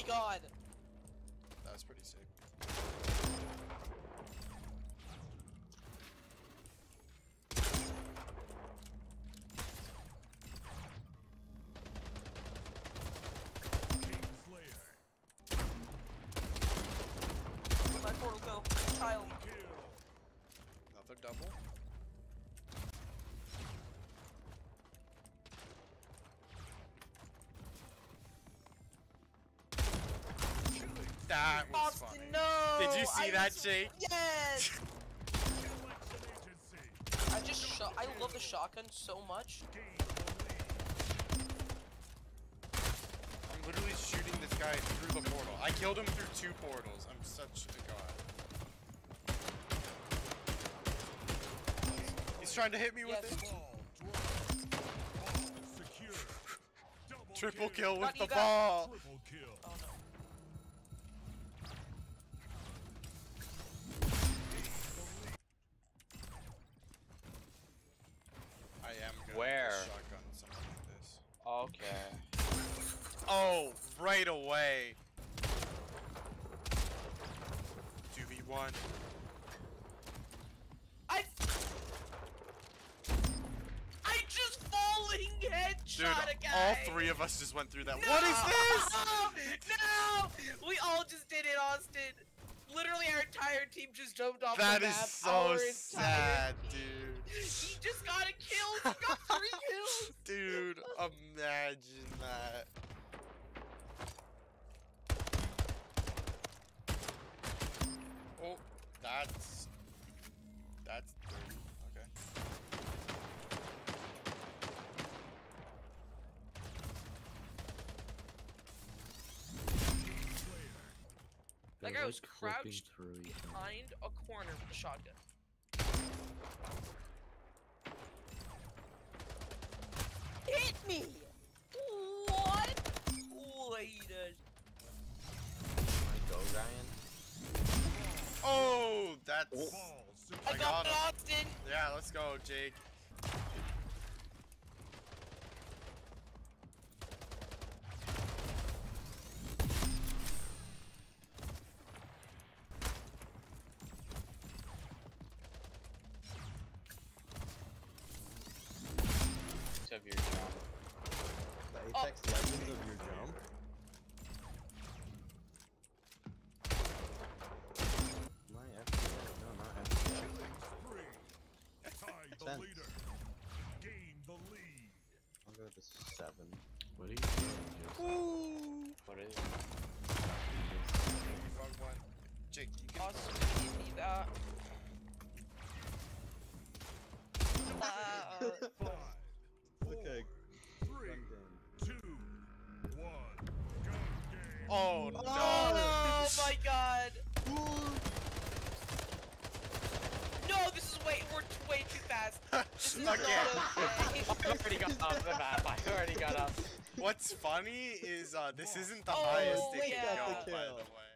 my god! That was pretty sick. My portal go. Child. Another double. That was Austin, funny. no! Did you see I that, was- Jake? Yes! I just shot. I love the shotgun so much. I'm literally shooting this guy through the portal. I killed him through two portals. I'm such a god. He's trying to hit me with Yes. it. lead. Ball. Dwell. Ball secure. Double Triple kill with the ball. I Where? shotgun something like this. Okay. Oh, right away. 2v1. I. I just falling Dude, headshot a guy. all three of us just went through that. What is this? No! We all just did it, Austin. Literally, our entire team just jumped off That the is map. so sad, team. dude. Imagine that. Oh, that's that's dirty. Okay. Slayer. That guy was like, crouched through each other. behind a corner with a shotgun. I I got, got it, Austin! yeah. Let's go, Jake. Except your jump. The Apex Legends of your jump. My FPS. No, not FPS. Spree. Tie the Ten. leader. Gain the lead. I'll go to seven. What are you doing? Just Ooh. What is Front one. Jake, you can. Austin, give me that. Uh, Five. Okay. Three. Gun Two. One. Gun game. Oh no! oh my god! No, this is way, we're t- way too fast. This is not Again. okay. I already got off the map. What's funny is uh, this isn't the Oh, highest it can go, by the way.